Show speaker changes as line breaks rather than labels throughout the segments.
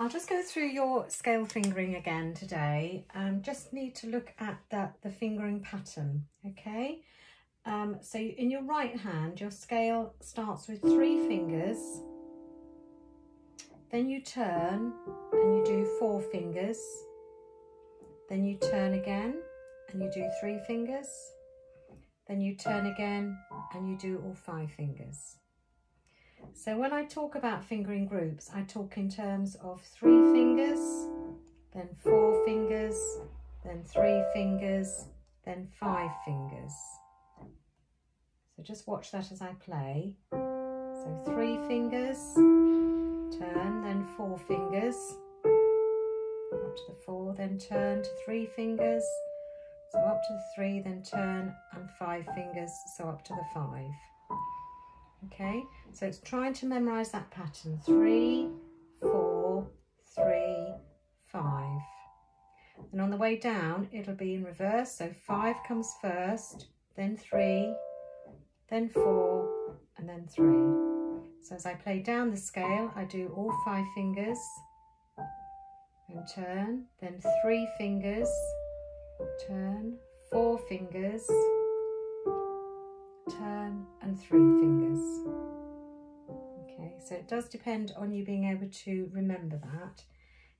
I'll just go through your scale fingering again today. Um, just need to look at that the fingering pattern, okay? Um, so in your right hand, your scale starts with three fingers. Then you turn and you do four fingers. Then you turn again and you do three fingers. Then you turn again and you do all five fingers. So when I talk about fingering groups, I talk in terms of three fingers, then four fingers, then three fingers, then five fingers. So just watch that as I play. So three fingers, turn, then four fingers, up to the four, then turn to three fingers, so up to the three, then turn, and five fingers, so up to the five. Okay, so it's trying to memorize that pattern. Three, four, three, five. And on the way down, it'll be in reverse. So five comes first, then three, then four, and then three. So as I play down the scale, I do all five fingers and turn, then three fingers, turn, four fingers, turn and three fingers. Okay, so it does depend on you being able to remember that.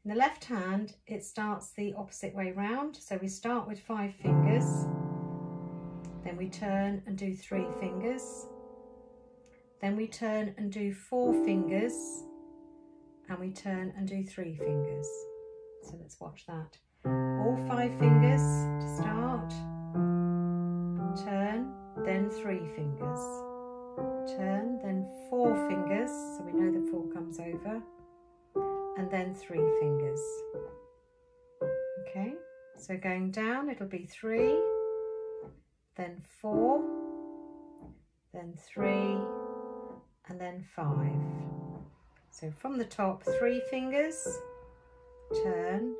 In the left hand, it starts the opposite way round. So we start with five fingers, then we turn and do three fingers, then we turn and do four fingers, and we turn and do three fingers. So let's watch that. All five fingers to start, turn, then three fingers. Turn, then four fingers, so we know the four comes over, and then three fingers. Okay, so going down, it'll be three, then four, then three, and then five. So from the top, three fingers, turn,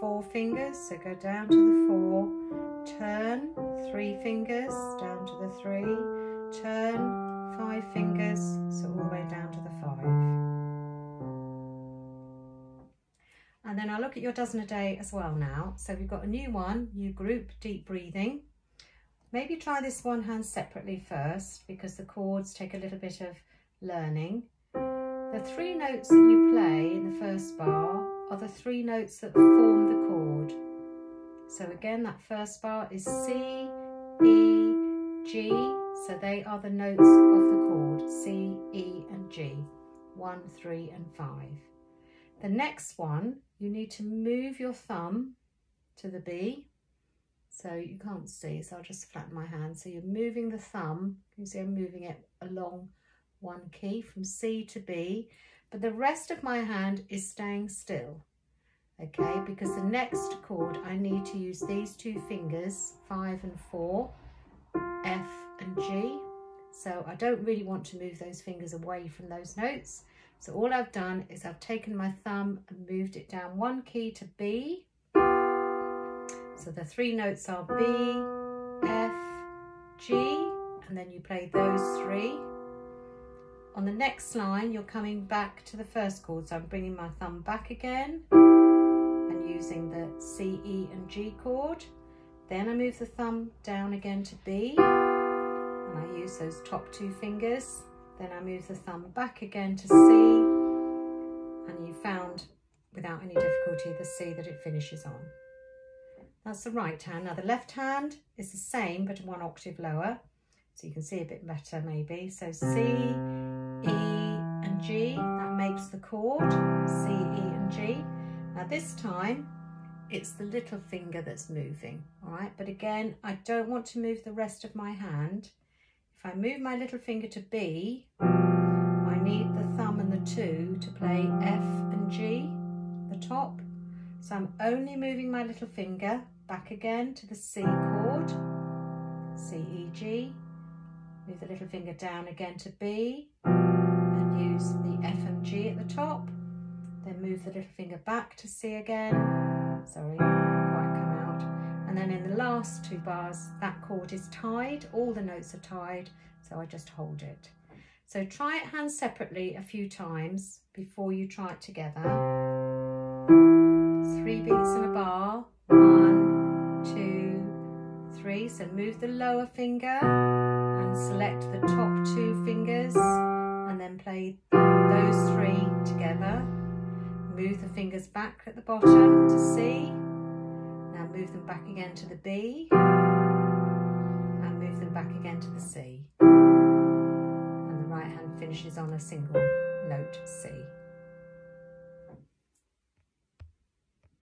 four fingers, so go down to the four, turn, three fingers, down to the three, turn, five fingers, so all the way down to the five. And then I'll look at your dozen a day as well now. So we've got a new one, new group, deep breathing. Maybe try this one hand separately first because the chords take a little bit of learning. The three notes that you play in the first bar are the three notes that form the chord. So again, that first bar is C, E, G. So they are the notes of the chord, C, E and G. One, three and five. The next one, you need to move your thumb to the B. So you can't see, so I'll just flatten my hand. So you're moving the thumb, you see I'm moving it along one key from C to B, but the rest of my hand is staying still, okay? Because the next chord, I need to use these two fingers, five and four, F and G. So I don't really want to move those fingers away from those notes. So all I've done is I've taken my thumb and moved it down one key to B. So the three notes are B, F, G, and then you play those three. On the next line, you're coming back to the first chord. So I'm bringing my thumb back again and using the C, E and G chord. Then I move the thumb down again to B and I use those top two fingers. Then I move the thumb back again to C and you found without any difficulty the C that it finishes on. That's the right hand. Now the left hand is the same but one octave lower. So you can see a bit better maybe. So C, G, that makes the chord, C, E and G. Now this time it's the little finger that's moving, all right? But again, I don't want to move the rest of my hand. If I move my little finger to B, I need the thumb and the two to play F and G, the top. So I'm only moving my little finger back again to the C chord, C, E, G, Move the little finger down again to B use the F and G at the top. Then move the little finger back to C again. Sorry, quite come out. And then in the last two bars, that chord is tied. All the notes are tied, so I just hold it. So try it hand separately a few times before you try it together. three beats in a bar. One, two, three. So move the lower finger and select the top two fingers then play those three together. Move the fingers back at the bottom to C. Now move them back again to the B and move them back again to the C. And the right hand finishes on a single note C.